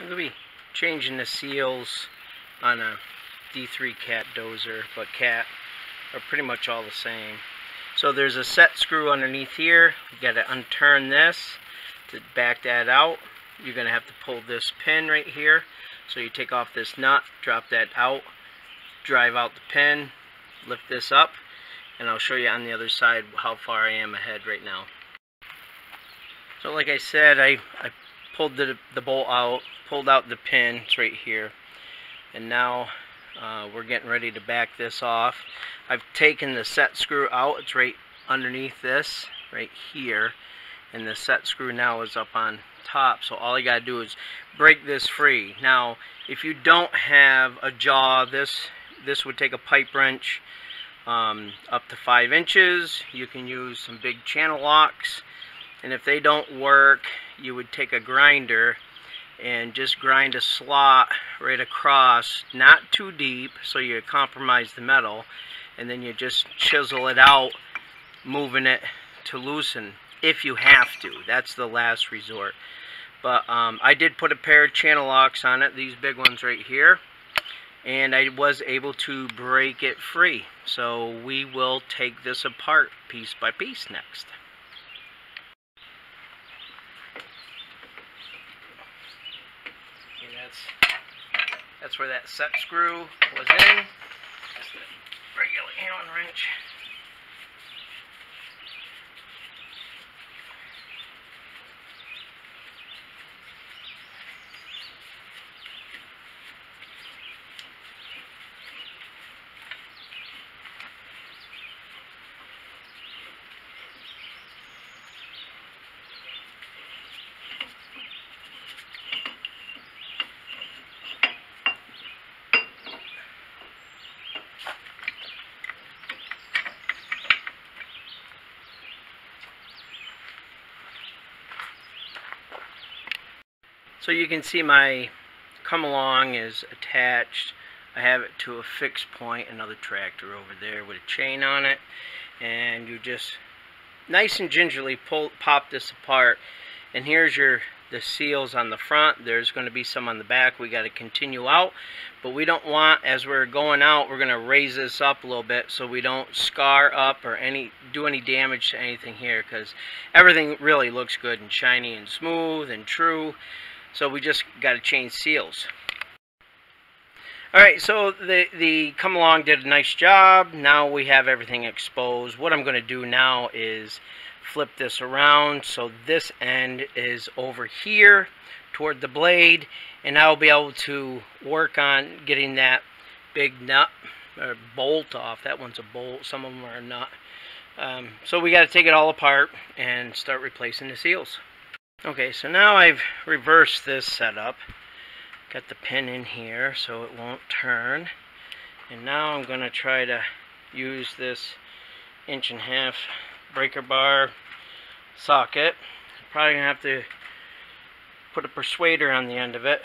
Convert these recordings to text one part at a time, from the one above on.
I'm going to be changing the seals on a D3 cat dozer, but cat are pretty much all the same. So there's a set screw underneath here. You got to unturn this to back that out. You're going to have to pull this pin right here. So you take off this nut, drop that out, drive out the pin, lift this up, and I'll show you on the other side how far I am ahead right now. So like I said, I, I pulled the, the bolt out, pulled out the pin, it's right here, and now uh, we're getting ready to back this off. I've taken the set screw out, it's right underneath this, right here, and the set screw now is up on top, so all you gotta do is break this free. Now, if you don't have a jaw, this this would take a pipe wrench um, up to five inches. You can use some big channel locks, and if they don't work, you would take a grinder and just grind a slot right across, not too deep, so you compromise the metal, and then you just chisel it out, moving it to loosen if you have to. That's the last resort. But um, I did put a pair of channel locks on it, these big ones right here, and I was able to break it free. So we will take this apart piece by piece next. That's that's where that set screw was in. Just a regular Allen wrench. So you can see my come along is attached. I have it to a fixed point, another tractor over there with a chain on it. And you just nice and gingerly pull pop this apart. And here's your the seals on the front. There's going to be some on the back. We got to continue out. But we don't want, as we're going out, we're going to raise this up a little bit so we don't scar up or any do any damage to anything here because everything really looks good and shiny and smooth and true. So we just got to change seals. Alright, so the, the come along did a nice job. Now we have everything exposed. What I'm going to do now is flip this around so this end is over here toward the blade and I'll be able to work on getting that big nut or bolt off. That one's a bolt, some of them are a nut. Um, so we got to take it all apart and start replacing the seals. Okay, so now I've reversed this setup. Got the pin in here so it won't turn. And now I'm going to try to use this inch and a half breaker bar socket. Probably going to have to put a persuader on the end of it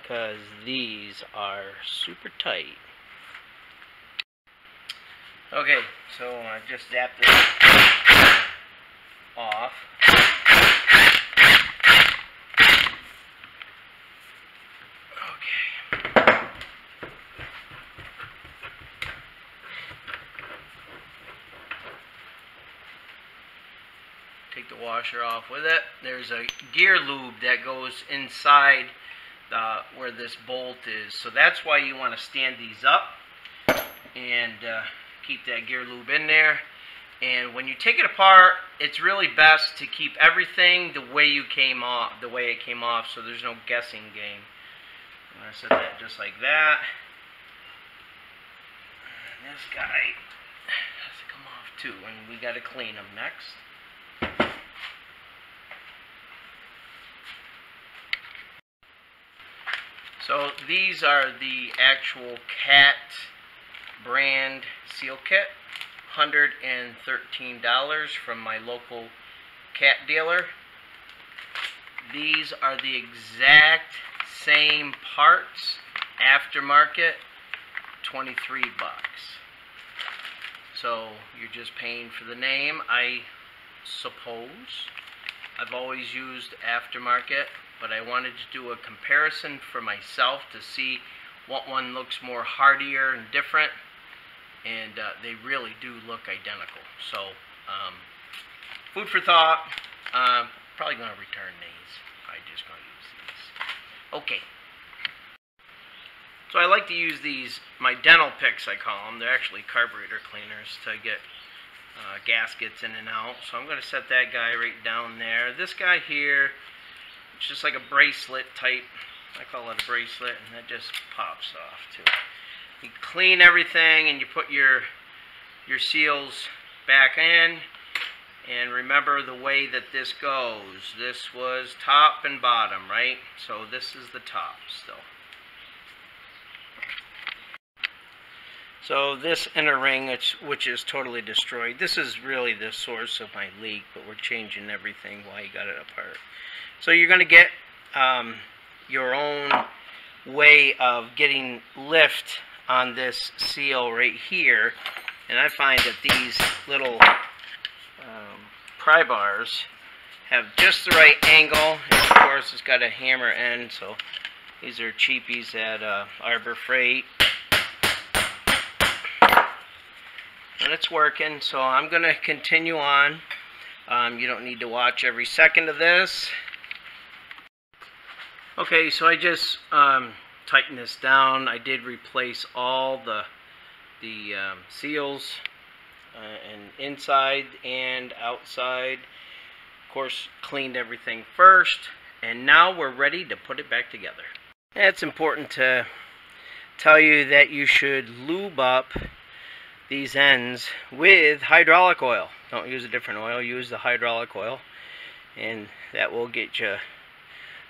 because these are super tight. Okay, so I just zapped this off. take the washer off with it. There's a gear lube that goes inside uh, where this bolt is. So that's why you want to stand these up and uh, keep that gear lube in there. And when you take it apart, it's really best to keep everything the way you came off, the way it came off, so there's no guessing game. And I set that just like that. And this guy has to come off too, and we got to clean him next. So these are the actual cat brand seal kit. $113 from my local cat dealer. These are the exact same parts, aftermarket, 23 bucks. So you're just paying for the name, I suppose. I've always used aftermarket but I wanted to do a comparison for myself to see what one looks more hardier and different, and uh, they really do look identical. So, um, food for thought. Uh, probably going to return these. Probably just going to use these. Okay. So I like to use these, my dental picks I call them. They're actually carburetor cleaners to get uh, gaskets in and out. So I'm going to set that guy right down there. This guy here, it's just like a bracelet type. I call it a bracelet, and that just pops off too. You clean everything, and you put your your seals back in. And remember the way that this goes. This was top and bottom, right? So this is the top still. So this inner ring, which, which is totally destroyed, this is really the source of my leak, but we're changing everything while you got it apart. So you're going to get um, your own way of getting lift on this seal right here. And I find that these little um, pry bars have just the right angle. And of course, it's got a hammer end, so these are cheapies at uh, Harbor Freight. And it's working, so I'm going to continue on. Um, you don't need to watch every second of this. Okay, so I just um, tightened this down. I did replace all the the um, seals uh, and inside and outside. Of course, cleaned everything first, and now we're ready to put it back together. It's important to tell you that you should lube up these ends with hydraulic oil. Don't use a different oil, use the hydraulic oil, and that will get you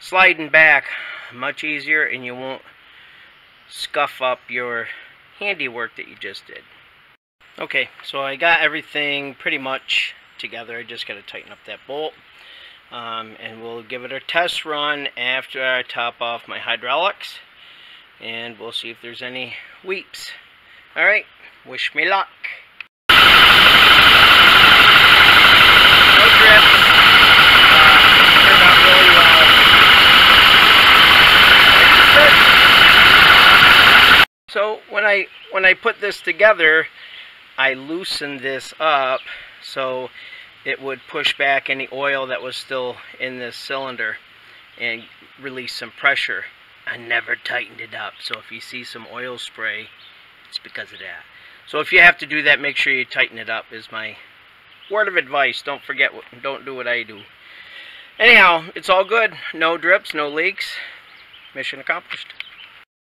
sliding back much easier and you won't scuff up your handiwork that you just did. Okay, so I got everything pretty much together. I just got to tighten up that bolt. Um, and we'll give it a test run after I top off my hydraulics. And we'll see if there's any weeps. Alright, wish me luck. So when I when I put this together, I loosened this up so it would push back any oil that was still in this cylinder and release some pressure. I never tightened it up, so if you see some oil spray, it's because of that. So if you have to do that, make sure you tighten it up is my word of advice. Don't forget, what, don't do what I do. Anyhow, it's all good. No drips, no leaks. Mission accomplished.